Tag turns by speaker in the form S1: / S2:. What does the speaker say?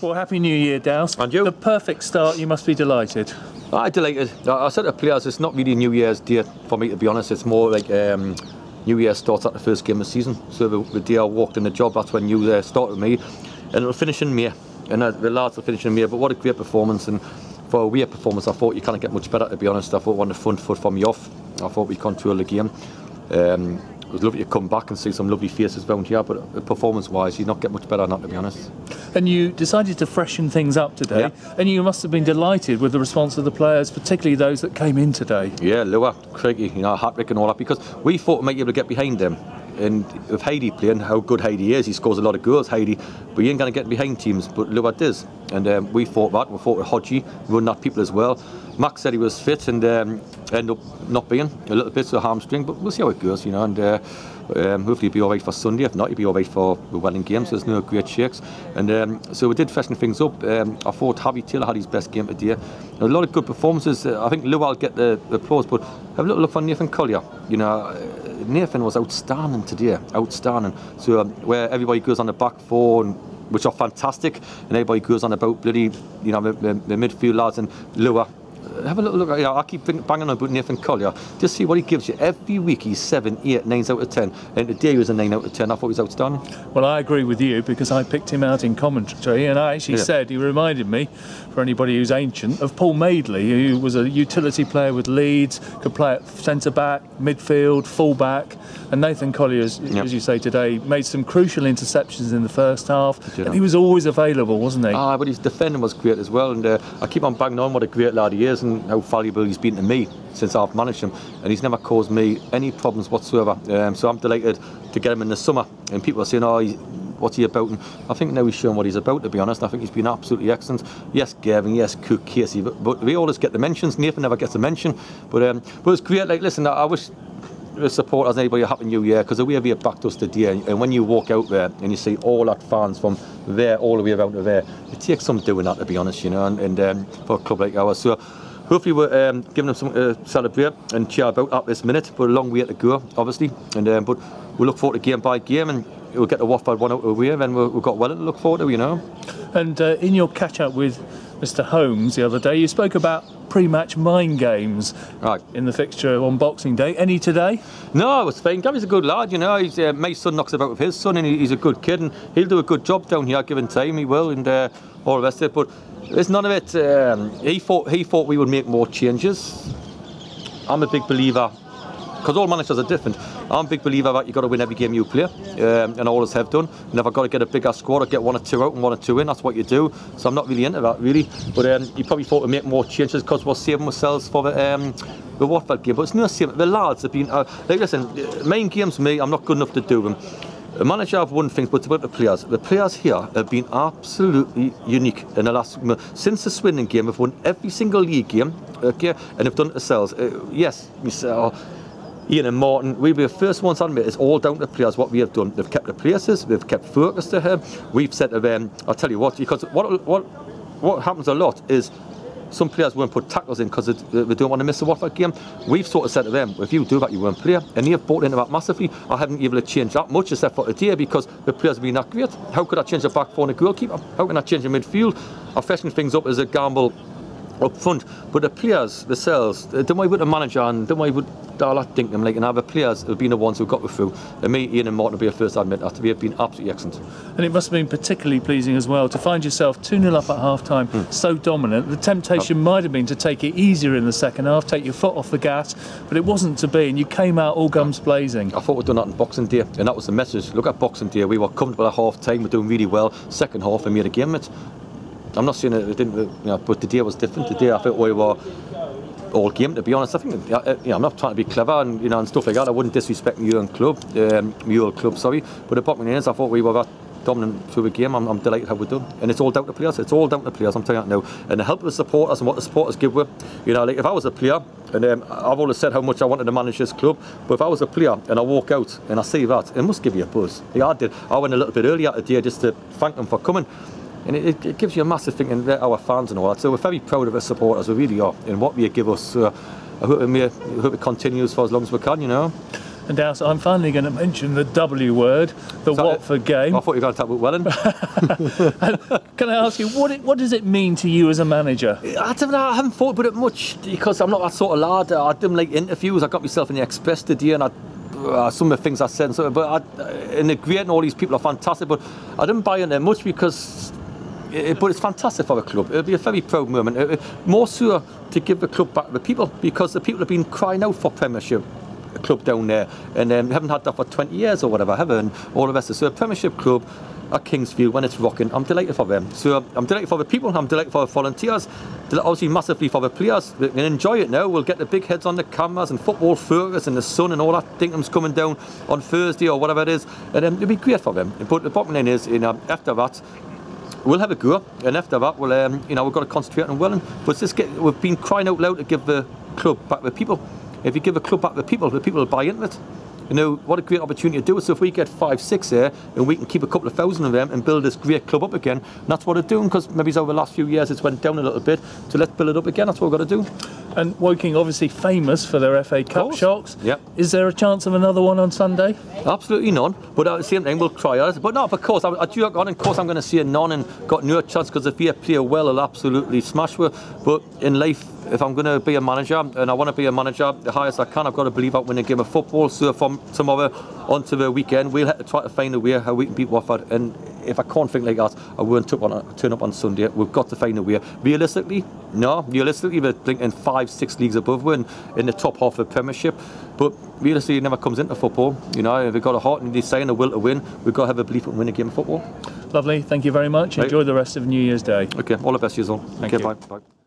S1: Well, Happy New Year, Dowse.
S2: And you?
S1: The perfect start, you must be delighted.
S2: I'm delighted. I I said to players, it's not really New Year's Day for me, to be honest. It's more like um, New Year starts at the first game of the season. So the, the day I walked in the job, that's when New Year started with me. And it'll finish in May. And uh, the lads will finish in May. But what a great performance. And for a away performance, I thought you can't get much better, to be honest. I thought we the front foot from me off. I thought we controlled the game. Um, it was lovely to come back and see some lovely faces around here, but uh, performance-wise, you not get much better than that, to be honest.
S1: And you decided to freshen things up today,
S2: Yeah.
S1: and you must have been delighted with the response of the players, particularly those that came in today.
S2: Yeah, Lua, Craigie, you know, hat-trick and all that, because we thought we might be able to get behind them. And with Heidi playing, how good Heidi is, he scores a lot of goals, Heidi, but you ain't going to get behind teams, but Lua does. And um, we thought that, we thought with Hodgie, run that people as well. Max said he was fit and um, ended up not being, a little bit of a hamstring, but we'll see how it goes, you know, and uh, um, hopefully he'll be all right for Sunday. If not, he'll be all right for the Welling games. There's no great shakes. And um, so we did freshen things up. Um, I thought Harvey Taylor had his best game today. A lot of good performances. Uh, I think Lou will get the, the applause, but have a little look for Nathan Collier. You know, uh, Nathan was outstanding today, outstanding. So um, where everybody goes on the back four and which are fantastic, and everybody goes on about bloody, you know, the, the, the midfield lads and Lua. Have a little look. You know, I keep banging on about Nathan Collier. Just see what he gives you every week. He's seven, eight, nines out of ten. And today he was a nine out of ten. I thought he was outstanding.
S1: Well, I agree with you because I picked him out in commentary, and I actually
S2: Yeah.
S1: said he reminded me, for anybody who's ancient, of Paul Madeley, who was a utility player with Leeds, could play at centre back, midfield, full back, and Nathan Collier, as,
S2: Yeah.
S1: as you say today, made some crucial interceptions in the first half,
S2: did,
S1: and he was always available, wasn't he?
S2: Ah, but his defending was great as well, and uh, I keep on banging on what a great lad he is and how valuable he's been to me since I've managed him, and he's never caused me any problems whatsoever. Um, so I'm delighted to get him in the summer, and people are saying, "Oh, what's he about?" And I think now he's shown what he's about. To be honest, I think he's been absolutely excellent. Yes, Gavin, yes, Cook, Casey, but, but we always get the mentions. Nathan never gets a mention, but um, but it's great. Like, listen, I, I wish the supporters and anybody a happy new year because the way we have backed us today and when you walk out there and you see all that fans from there all the way around to there it takes some doing that to be honest you know and, and um, for a club like ours so hopefully we're um, giving them something to celebrate and cheer about at this minute. But a long way to go obviously. And um, but we look forward to game by game and we'll get the Watford one out of the way then we've got Welling to look forward to you know.
S1: And uh, in your catch up with Mr. Holmes the other day, you spoke about pre match mind games
S2: right
S1: in the fixture on Boxing Day. Any today?
S2: No, it's fine. Gavy's a good lad, you know. He's, uh, my son knocks about with his son, and he, he's a good kid, and he'll do a good job down here, given time. He will, and uh, all the rest of it. But there's none of it. Um, he thought he thought we would make more changes. I'm a big believer because all managers are different. I'm a big believer that you've got to win every game you play, um, and always have done. You never got to get a bigger squad or get one or two out and one or two in. That's what you do. So I'm not really into that, really. But um, you probably thought we'd make more changes because we're saving ourselves for the, um, the Watford game. But it's no same. The lads have been, uh, like, listen, main games, me, I'm not good enough to do them. The manager have won things, but about the players. The players here have been absolutely unique in the last since the Swindon game. Have won every single league game, okay, and have done it themselves. Uh, yes, we say, oh, Ian and Martin, we were the first ones on it. It's all down to players what we have done. They've kept the places, they've kept focus to him. We've said to them, I'll tell you what, because what what what happens a lot is some players won't put tackles in because they, they don't want to miss the Watford game. We've sort of said to them, if you do that, you won't play. And they've bought into that massively. I haven't been able to change that much except for today because the players have been that great. How could I change the back four and the goalkeeper? How can I change the midfield? I freshen things up as a gamble up front. But the players themselves, uh, don't worry about the manager and don't worry about all that dinkum like and other players have been the ones who got the through. And me, Ian and Martin will be the first to admit that. We have been absolutely excellent.
S1: And it must have been particularly pleasing as well to find yourself 2 0 up at half time,
S2: Hmm.
S1: so dominant. The temptation might have been to take it easier in the second half, take your foot off the gas, but it wasn't to be, and you came out all guns blazing.
S2: I thought we'd done that in Boxing Day, and that was the message. Look at Boxing Day, we were comfortable at half time, we're doing really well. Second half, we made a game it. I'm not saying that it didn't, you know, but today was different. Today, I thought we were all game. To be honest, I think, uh, you know, I'm not trying to be clever and you know and stuff like that. I wouldn't disrespect own club, um, old club, sorry. But the bottom line is, I thought we were that dominant through the game. I'm, I'm delighted how we're done, and it's all down to players. It's all down to players. I'm telling you that now, and the help of the supporters and what the supporters give with. You know, like if I was a player, and um, I've always said how much I wanted to manage this club, but if I was a player and I walk out and I see that, it must give you a buzz. Yeah, I did. I went a little bit earlier today just to thank them for coming. And it, it, gives you a massive thing, and our fans and all that. So we're very proud of our supporters, we really are, and what we give us. So I hope it, I hope it continues for as long as we can, you know.
S1: And Dowse, I'm finally going to mention the W word, the
S2: Sorry.
S1: Watford game.
S2: I thought you were going to talk about Welling.
S1: Can I ask you, what, it, what does it mean to you as a manager?
S2: I don't know, I haven't thought about it much because I'm not that sort of lad. I didn't like interviews. I got myself in the Express today and I, uh, some of the things I said and so, but I, and the great and all these people are fantastic, but I didn't buy into much because but it's fantastic for the club. It'll be a very proud moment. More so to give the club back to the people because the people have been crying out for Premiership club down there and um, haven't had that for 20 years or whatever, have and all the rest of it. So a Premiership club at Kingsfield when it's rocking, I'm delighted for them. So I'm delighted for the people, I'm delighted for the volunteers, obviously massively for the players. They can enjoy it now. We'll get the big heads on the cameras and Football Focus and the sun and all that thinking's coming down on Thursday or whatever it is. And um, it'll be great for them. But the bottom line is, you know, after that, We'll have a go, and after that, we'll, um, you know, we've got to concentrate on Welling. But it's just get, we've been crying out loud to give the club back the people. If you give the club back the people, the people will buy into it. You know, what a great opportunity to do it. So if we get five, six here and we can keep a couple of thousand of them and build this great club up again, that's what we're doing, because maybe over the last few years it's went down a little bit. So let's build it up again, that's what we've got to do.
S1: And Woking obviously famous for their FA Cup shocks.
S2: Yep.
S1: Is there a chance of another one on Sunday?
S2: Absolutely none. But at the same time, we'll try it. But no, of course, I, I uh, do on. Of course, I'm going to see a none and got no chance because if you play well, I'll absolutely smash with. But in life, if I'm going to be a manager and I want to be a manager the highest I can, I've got to believe I win a game of football. So from tomorrow onto the weekend, we'll have to try to find a way how we can beat Watford. And if I can't think like that, I won't turn up on, turn up on Sunday. We've got to find a way. Realistically, no. Realistically, we're thinking five, six leagues above. We're in, in the top half of the Premiership. But realistically, it never comes into football. You know, if we've got a heart and desire and a will to win, we've got to have a belief in win a game of football.
S1: Lovely. Thank you very much.
S2: Right.
S1: Enjoy the rest of New Year's Day.
S2: Okay, all the best, you all.
S1: Thank
S2: okay,
S1: you.
S2: bye. bye.